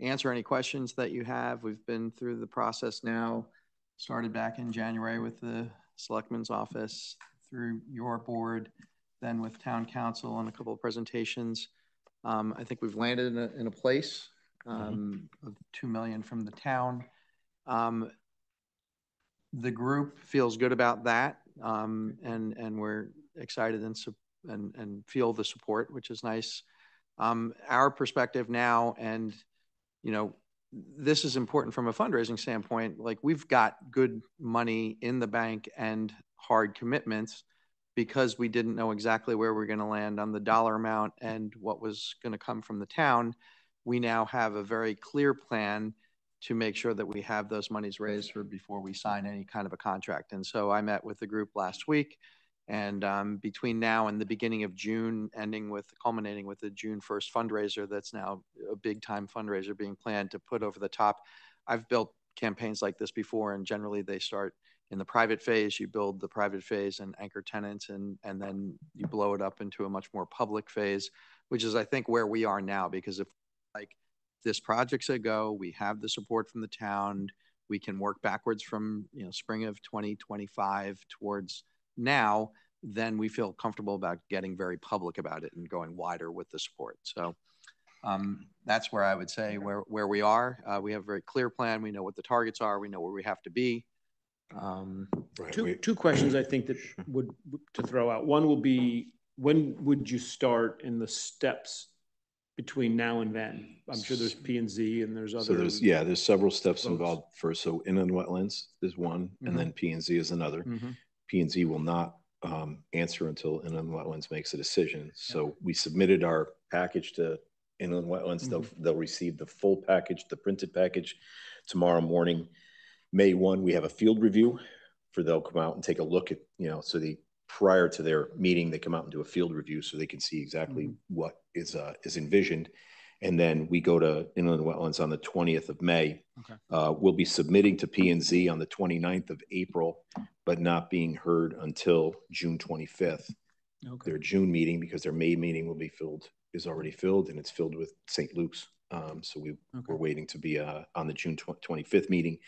answer any questions that you have. We've been through the process now, started back in January with the Selectman's Office, through your board, then with Town Council and a couple of presentations. Um, I think we've landed in a, in a place um, of 2 million from the town. Um, the group feels good about that, um, and and we're excited and su- and and feel the support, which is nice. Um, our perspective now, and you know, this is important from a fundraising standpoint. Like we've got good money in the bank and hard commitments because we didn't know exactly where we we're going to land on the dollar amount and what was going to come from the town. We now have a very clear plan to make sure that we have those monies raised for before we sign any kind of a contract. And so I met with the group last week, and um, between now and the beginning of June, ending with culminating with the June 1st fundraiser, that's now a big time fundraiser being planned to put over the top. I've built campaigns like this before, and generally they start in the private phase. You build the private phase and anchor tenants, and and then you blow it up into a much more public phase, which is I think where we are now. Because if like this project's a go. We have the support from the town. We can work backwards from you know spring of 2025 towards now. Then we feel comfortable about getting very public about it and going wider with the support. So um, that's where I would say where where we are. Uh, we have a very clear plan. We know what the targets are. We know where we have to be. Um, Two, two questions I think that would, to throw out. One will be, when would you start in the steps between now and then? I'm sure there's P and Z and there's other. So there's, yeah, there's several steps votes. involved first. So inland wetlands is one, and then P and Z is another. Mhm. P and Z will not um, answer until inland wetlands makes a decision. So we submitted our package to inland wetlands. They'll, they'll receive the full package, the printed package tomorrow morning. May one, we have a field review for they'll come out and take a look at, you know, so the, prior to their meeting, they come out and do a field review so they can see exactly what is, uh, is envisioned. And then we go to inland wetlands on the twentieth of May. Okay. Uh, we'll be submitting to P and Z on the 29th of April, but not being heard until June twenty-fifth. Okay. Their June meeting, because their May meeting will be filled, is already filled and it's filled with St. Luke's. Um, so we, we're waiting to be, uh, on the June twenty-fifth meeting.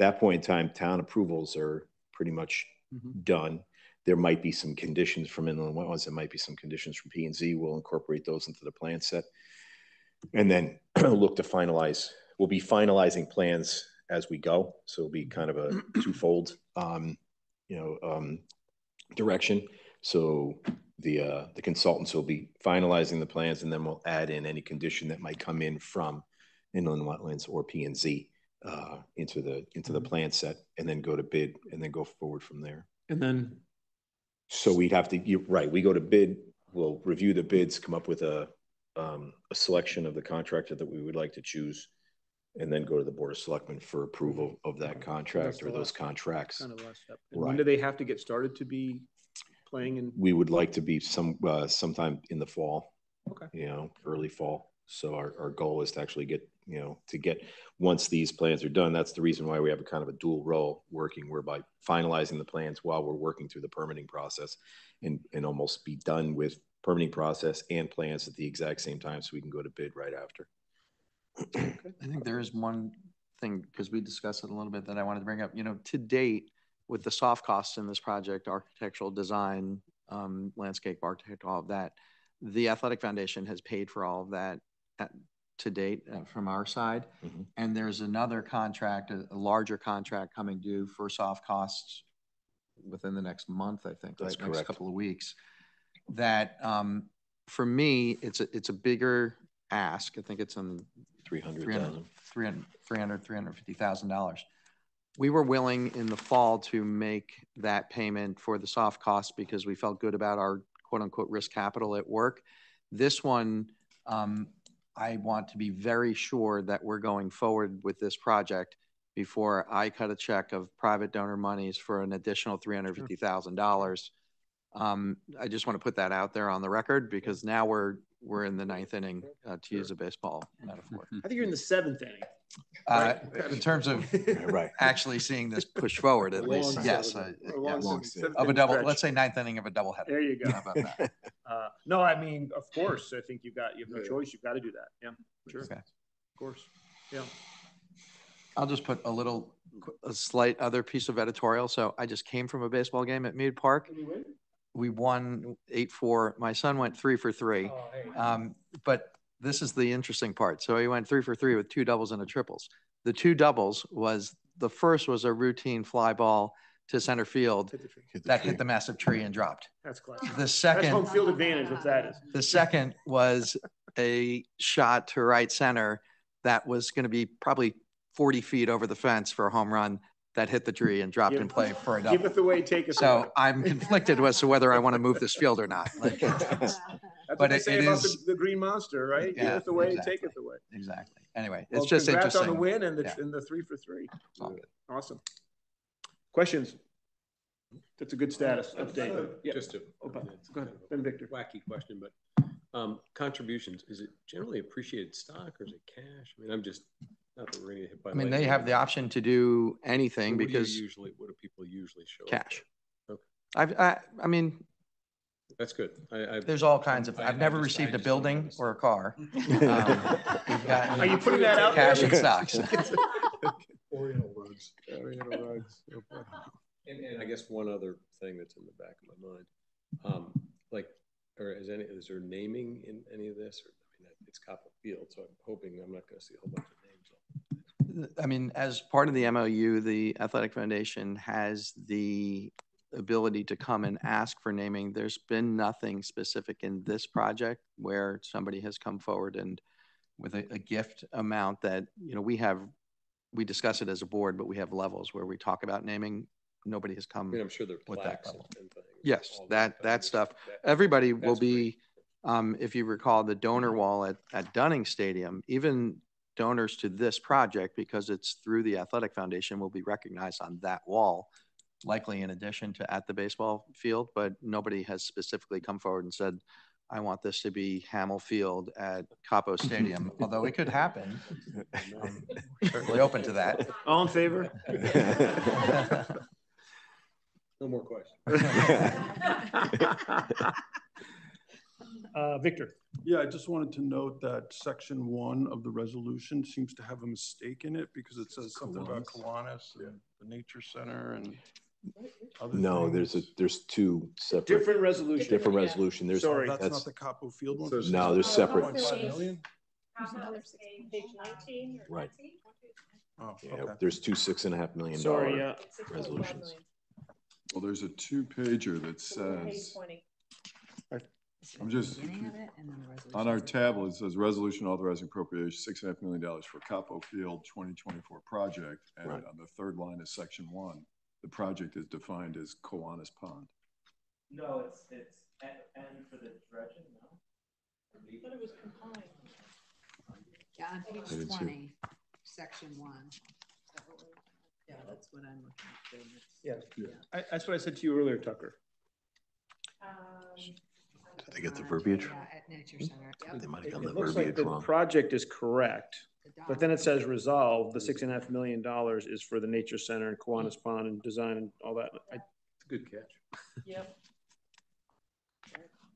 That point in time, town approvals are pretty much Mhm. done. There might be some conditions from inland wetlands, there might be some conditions from P and Z. We'll incorporate those into the plan set. And then look to finalize, we'll be finalizing plans as we go. So it'll be kind of a twofold, um, you know, um, direction. So the, uh, the consultants will be finalizing the plans and then we'll add in any condition that might come in from inland wetlands or P and Z uh, into the, into the plan set and then go to bid and then go forward from there. And then So we'd have to, you, right, we go to bid, we'll review the bids, come up with a, um, a selection of the contractor that we would like to choose. And then go to the Board of Selectmen for approval of that contract or those contracts. Kind of last step. And when do they have to get started to be playing in? We would like to be some, uh, sometime in the fall. Okay. You know, early fall. So our, our goal is to actually get, you know, to get, once these plans are done, that's the reason why we have a kind of a dual role working whereby finalizing the plans while we're working through the permitting process and, and almost be done with permitting process and plans at the exact same time so we can go to bid right after. I think there is one thing, because we discussed it a little bit, that I wanted to bring up. You know, to date, with the soft costs in this project, architectural design, um, landscape architect, all of that, the Athletic Foundation has paid for all of that at, to date uh, from our side. Mhm. And there's another contract, a, a larger contract coming due for soft costs within the next month, I think, That's right? Next couple of weeks. That, um, for me, it's a, it's a bigger ask. I think it's on Three hundred 300, thousand. 300, 300, 350,000 dollars. We were willing in the fall to make that payment for the soft costs because we felt good about our quote unquote risk capital at work. This one, um, I want to be very sure that we're going forward with this project before I cut a check of private donor monies for an additional $350,000. Um, I just want to put that out there on the record because now we're, we're in the ninth inning, uh, to use a baseball metaphor. I think you're in the seventh inning. Uh, in terms of Right. actually seeing this push forward, at A least, long yes, seventh- I- a long yes. seventh- seventh Of a inning double, stretch. let's say ninth inning of a doubleheader. There you go. How about that? Uh, no, I mean, of course, I think you've got, you have no choice. You've got to do that. Yeah, sure. Okay. Of course. Yeah. I'll just put a little, a slight other piece of editorial. So I just came from a baseball game at Mead Park. We won eight, four. My son went three for three. Um, but this is the interesting part. So he went three for three with two doubles and a triples. The two doubles was, the first was a routine fly ball to center field Hit the tree. that hit the massive tree and dropped. That's class. The That's home field advantage, what that is. The second was a shot to right center that was going to be probably 40 feet over the fence for a home run that hit the tree and dropped Give- in play for a double. Giveth away, taketh away. So I'm conflicted as to whether I want to move this field or not. Like, That's but what they it- say it about the, is- the green monster, right? Yeah, Giveth away, exactly. taketh away. Exactly. Anyway, Well, it's just congrats interesting. on the win and the, Yeah. and the three for three. It's. Awesome. Questions? That's a good status update. Yeah. Just a. Oh, but- it's go ahead. kind of a Victor. Wacky question, but, um, contributions, is it generally appreciated stock or is it cash? I mean, I'm just, not that we're gonna get hit by. I mean, they lightning, have the option to do anything what do you because Usually, what do people usually show? up cash. for? Okay, I've, I, I mean, that's good. I, I. there's all kinds of, I- I've I never just- I received a just don't building understand. or a car. Um, we've gotten Are you putting that out there? Cash and stocks. Oriental rugs. Oriental rugs. And, and I guess one other thing that's in the back of my mind, um, like, or is any, is there naming in any of this? Or, I mean, it's Copper Field, so I'm hoping I'm not gonna see a whole bunch of names. I mean, as part of the MOU, the Athletic Foundation has the ability to come and ask for naming. There's been nothing specific in this project where somebody has come forward and with a, a gift amount that, you know, we have, we discuss it as a board, but we have levels where we talk about naming. Nobody has I come mean, I'm sure there are with that plaques level. and and. Yes, that, that stuff. that- Everybody will be, um, if you recall, the donor wall at, at Dunning Stadium, even donors to this project, because it's through the Athletic Foundation, will be recognized on that wall, likely in addition to at the baseball field, but nobody has specifically come forward and said, I want this to be Hamel Field at Capo Stadium, although it could happen. Um, Certainly open to that. All in favor? No more questions. Uh, Victor? Yeah, I just wanted to note that section one of the resolution seems to have a mistake in it because it says something about Kiwanis and the Nature Center and other No, there's a, there's two separate. Different resolution. Different Yeah. resolution. There's, Sorry. That's that's, not the Capo Field one? So- no, there's separate. 1.5 million? Page nineteen or Right. Oh, Yeah, okay. there's two six and a half million Sorry, dollar yeah. resolutions. Well, there's a two pager that Page says, twenty. I'm just, on our table, it says resolution authorizing appropriation six and a half million dollars for Capo Field twenty twenty-four project. And Right. on the third line is section one, the project is defined as Kiwanis Pond. No, it's, it's N for the dredging, no? I thought it was combined. Yeah, on I page didn't see. twenty, section one. Yeah, that's what I'm looking at. Yeah, I, that's what I said to you earlier, Tucker. Um, Did they get the uh, verbiage? Yeah, at Nature hmm? Center. Yep. They might have It gotten the it looks like verbiage the wrong. project is correct, but then it says document. resolve, the six and a half million dollars is for the nature center and Kiwanis mm. Pond and design and all that. I, Good catch. Yep.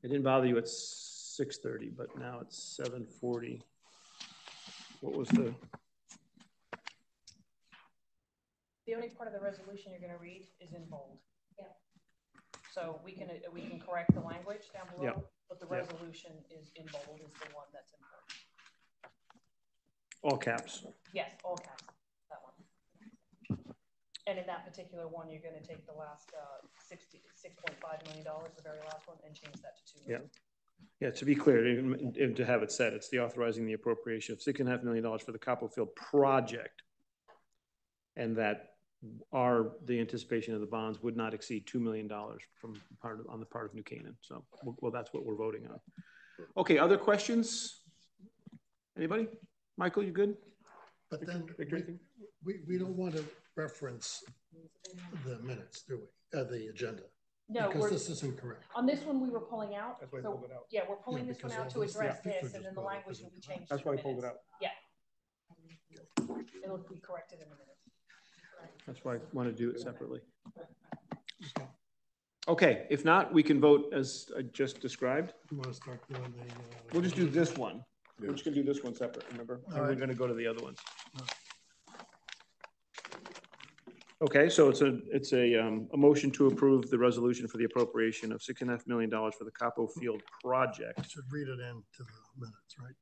it didn't bother you at six thirty, but now it's seven forty. What was the, The only part of the resolution you're gonna read is in bold. So we can, uh, we can correct the language down Yeah. below, but the Yeah. resolution is in bold is the one that's important. all caps? Yes, all caps, that one. And in that particular one, you're gonna take the last, uh, sixty, six point five million dollars, the very last one, and change that to two Yeah. Yeah, to be clear, and and to have it said, it's the authorizing the appropriation of six and a half million dollars for the Copperfield project. And that our, the anticipation of the bonds would not exceed two million dollars from part of, on the part of New Canaan. So, well, well, that's what we're voting on. Okay, other questions? Anybody? Michael, you good? But then Victor, anything? we, we don't want to reference the minutes, do we? Uh, the agenda. No, Because this isn't correct. on this one, we were pulling out. That's why I so- pulled it out. Yeah, we're pulling this one out to address yeah, this, and then the brought it up language will be changed. That's why I the pulled it out. Yeah. It'll be corrected in a minutes. That's why I want to do it separately. Okay, if not, we can vote as I just described. You want to start doing the. uh, We'll just do this one. We're just gonna do this one separate, remember? And we're Alright. gonna go to the other ones. Okay, so it's a, it's a, um, a motion to approve the resolution for the appropriation of six and a half million dollars for the Capo Field project. Should read it into the minutes, right?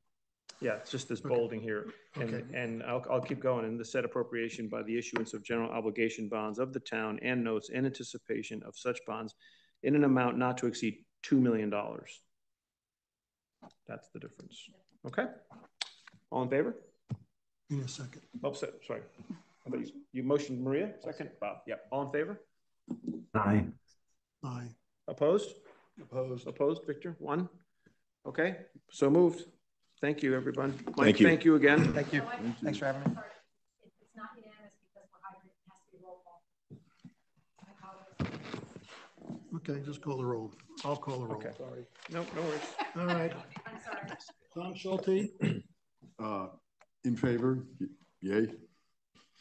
Yeah, it's just this bolding here. And, Okay. and I'll, I'll keep going. And the said appropriation by the issuance of general obligation bonds of the town and notes in anticipation of such bonds in an amount not to exceed two million dollars. That's the difference. Okay? All in favor? In a second. Oh, so- sorry. I thought You you motioned Maria, second, Bob, yep, all in favor? Aye. Aye. Opposed? Opposed. Opposed, Victor, one? Okay, so moved. Thank you, everyone. Mike, Thank you. Thank you again. Thank you. Thanks for having me. It's not unanimous because we're hybrid, it has to be roll call. Okay, just call the roll. I'll call the roll. Okay, no, no worries. All right. I'm sorry. Tom Schulte, Uh, in favor, Y- yay?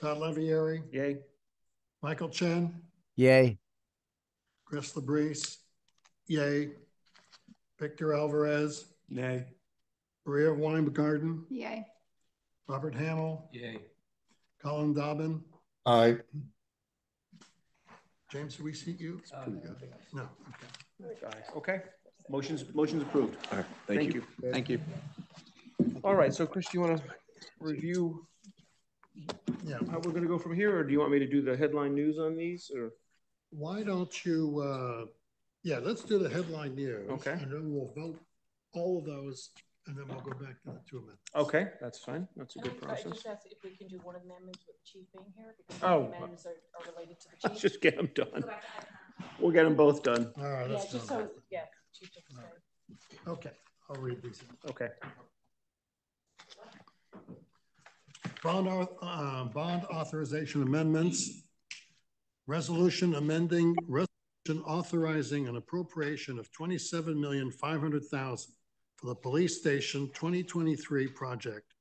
Todd Levieri, Yay, Michael Chen, Yay. Chris Labrise, yay. Victor Alvarez, nay. Maria Weingarten, Yay. Robert Hamel, Yay. Colin Dobbin, Aye. James, do we seat you? pretty good No, okay. Okay, motion's, motion's approved. All right, Thank you. Thank you. All right, so Chris, do you want to review Yeah, how we're gonna go from here, or do you want me to do the headline news on these, or? why don't you, uh, yeah, let's do the headline news. Okay. And then we'll vote all of those, and then we'll go back to the two amendments. Okay, that's fine, that's a And good I- I process. just asked if we can do one amendment with the chief being here, because Oh. the amendments are, are related to the Let's chief. just get them done. We'll get them both done. All right, Yeah, let's just go. so, yeah, chief doesn't say. Okay, I'll read these. Okay. Bond, au- uh, bond authorization amendments. Resolution amending, resolution authorizing an appropriation of twenty-seven million five hundred thousand for the Police Station 2023 project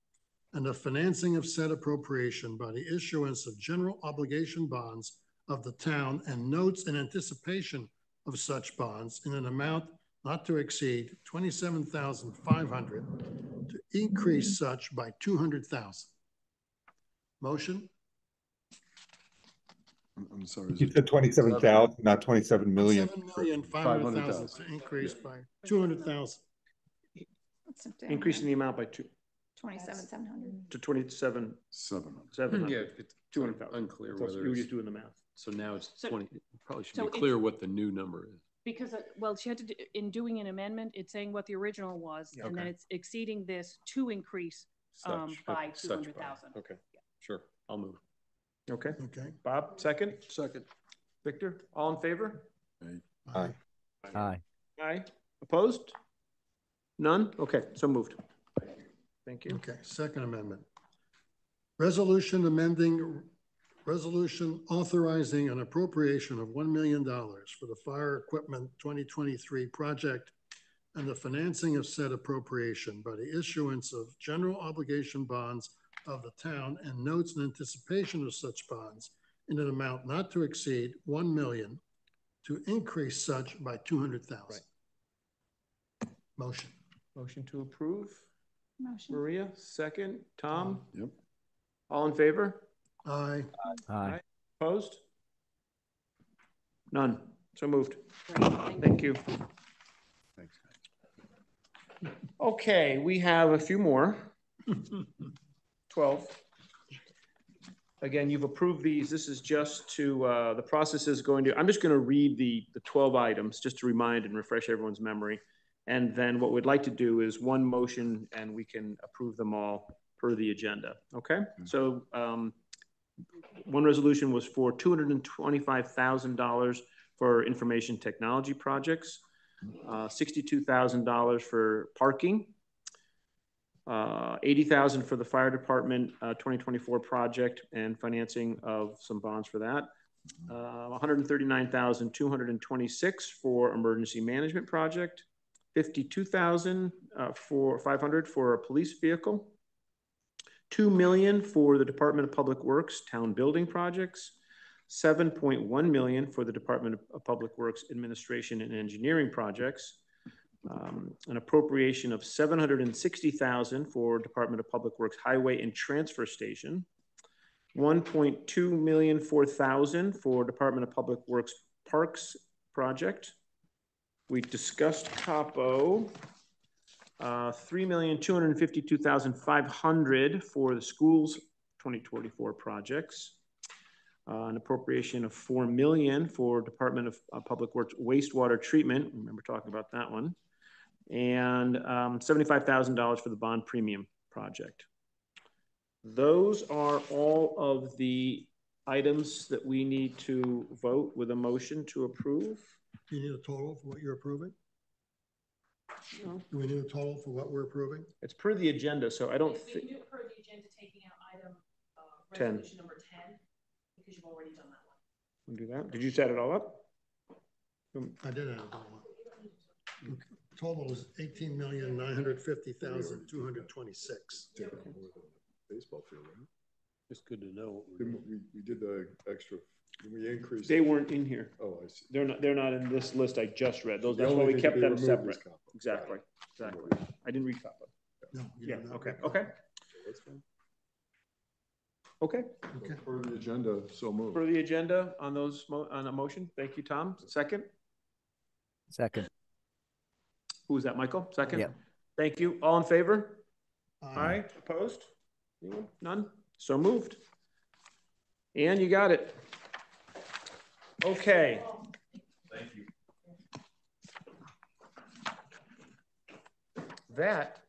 and the financing of said appropriation by the issuance of general obligation bonds of the town and notes in anticipation of such bonds in an amount not to exceed 27,500 to increase such by 200,000. Motion? I'm- sorry. You said twenty-seven thousand, not twenty-seven million. 7,500,000 to increase by 200,000. September? increasing the amount by two, Twenty-seven, seven hundred. Mm. to twenty-seven, seven hundred. Yeah, it's Two hundred thousand. unclear whether You just doing the math. so now it's So- twenty, it probably so should be clear what the new number is. Because, uh, well, she had to, do- in doing an amendment, it's saying what the original was, Yeah. and then it's exceeding this to increase. Um, by 200,000. Okay, sure, I'll move. Okay, Okay. Bob, second? Second. Victor, all in favor? Aye. Aye. Aye. Opposed? None? Okay, so moved. Thank you. Okay, second amendment. Resolution amending, resolution authorizing an appropriation of $1 million for the fire equipment 2023 project and the financing of said appropriation by the issuance of general obligation bonds of the town and notes in anticipation of such bonds in an amount not to exceed 1 million to increase such by 200,000. Motion. Motion to approve. Motion. Maria, second. Tom? Yep. All in favor? Aye. Aye. Opposed? None. So moved. Great, Thank you. Thanks. Okay, we have a few more. 12. Again, you've approved these. This is just to, uh, the process is going to, I'm just going to read the, the 12 items just to remind and refresh everyone's memory. And then what we'd like to do is one motion and we can approve them all per the agenda. Okay? So um, one resolution was for $225,000 for information technology projects, uh, $62,000 for parking, uh, 80,000 for the fire department, uh, 2024 project and financing of some bonds for that. Uh, 139,226 for emergency management project, 52,000 uh, for 500 for a police vehicle, 2 million for the Department of Public Works town building projects, 7.1 million for the Department of Public Works administration and engineering projects, um, an appropriation of 760,000 for Department of Public Works Highway and Transfer Station, 1.2 million four thousand for Department of Public Works Parks project. We discussed capo, uh, 3,252,500 for the schools 2024 projects. Uh, an appropriation of 4 million for Department of uh, Public Works wastewater treatment. Remember talking about that one and um, $75,000 for the bond premium project. Those are all of the items that we need to vote with a motion to approve. Do you need a total for what you're approving? No. Do we need a total for what we're approving? It's per the agenda, so I don't We think, can do it per the agenda, taking out item, uh, 10. resolution number ten, because you've already done that one. we'll do that. Did you set it all up? I did add it all up. Total is eighteen million, nine hundred fifty thousand, two hundred twenty-six. Baseball field, right? It's good to know. Didn't We, we did the extra, we increased. They weren't in here. Oh, I see. They're not, they're not in this list I just read. Those, The that's why we kept them separate. Exactly, exactly. I didn't read capo. No, you Yeah, did not. okay, okay, okay. Okay. For the agenda, so moved. For the agenda on those, mo- on a motion, thank you, Tom. Second? Second. Who was that, Michael? Second? Yep. Thank you. All in favor? Aye. Aye. Opposed? Anyone? None? So moved. And you got it. Okay. Thank you. That,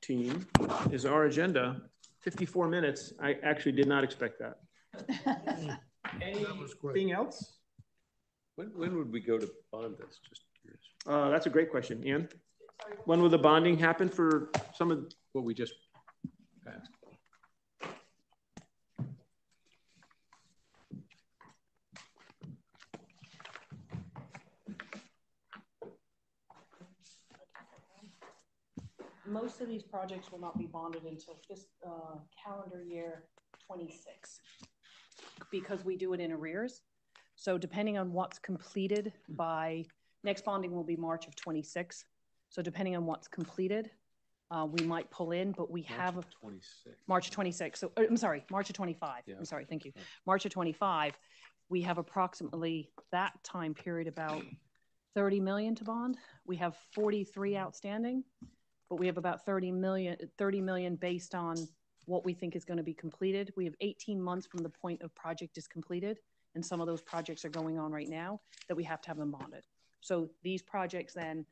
team, is our agenda. Fifty-four minutes. I actually did not expect that. That. Anything else? When, when would we go to bond this? Just curious. Uh, that's a great question. Ian? When will the bonding happen for some of, What we just passed. Most of these projects will not be bonded until this, uh, calendar year twenty-six. Because we do it in arrears. So depending on what's completed by, next bonding will be March of twenty-six. So depending on what's completed, uh, we might pull in, but we have, a- Twenty-six. March of twenty-six, so, uh, I'm sorry, March of twenty-five, Yeah. I'm sorry, thank you. March of twenty-five, we have approximately that time period about thirty million to bond. We have forty-three outstanding, but we have about 30 million, 30 million based on what we think is going to be completed. We have 18 months from the point of project is completed, and some of those projects are going on right now that we have to have them bonded. So these projects then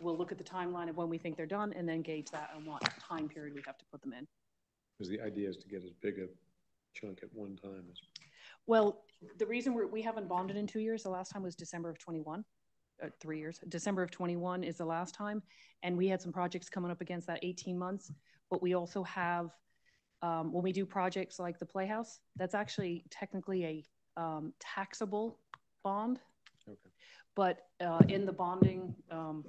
we'll look at the timeline of when we think they're done and then gauge that on what time period we have to put them in. Because the idea is to get as big a chunk at one time as well. The reason we're, we we have not bonded in two years, the last time was December of 21 three years, December of 21 is the last time. And we had some projects coming up against that 18 months. But we also have, um, when we do projects like the Playhouse, that's actually technically a um, taxable bond. Okay. But uh, in the bonding um,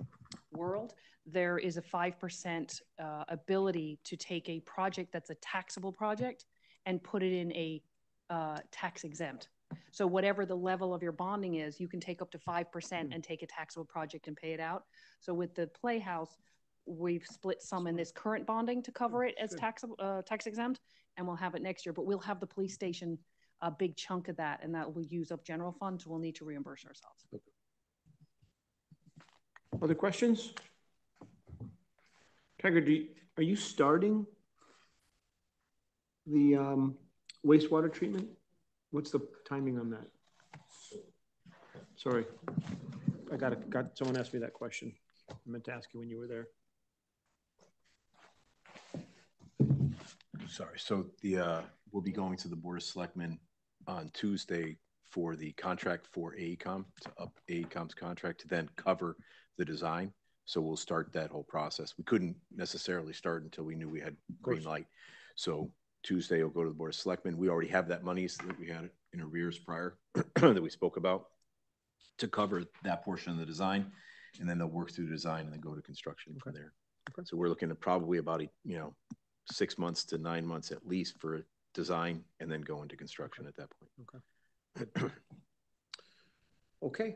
world, there is a 5% uh, ability to take a project that's a taxable project and put it in a uh, tax exempt. So whatever the level of your bonding is, you can take up to 5% and take a taxable project and pay it out. So with the Playhouse, we've split some in this current bonding to cover it as taxable, uh, tax exempt, and we'll have it next year. But we'll have the police station a big chunk of that, and that will use up general funds. we'll need to reimburse ourselves. Other questions? Tiger, do you, are you starting the um, wastewater treatment? What's the timing on that? Sorry, I got, a- got, someone asked me that question. I meant to ask you when you were there. Sorry, so the, uh, we'll be going to the Board of Selectmen on Tuesday for the contract for AECom, to up AECom's contract to then cover the design. So we'll start that whole process. We couldn't necessarily start until we knew we had green light. So Tuesday, we'll go to the Board of Selectmen. We already have that money so that we had in arrears prior that we spoke about to cover that portion of the design. And then they'll work through the design and then go to construction from there. So we're looking at probably about, a, you know, six months to nine months at least for design and then go into construction at that point. Okay. Okay,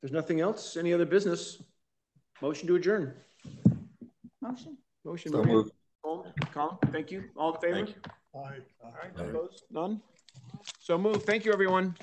there's nothing else? Any other business? Motion to adjourn. Motion. Motion. So Maria. moved. Colin, Colin, thank you. All in favor? Thank you. Aye. All right, opposed? None? So moved. Thank you, everyone.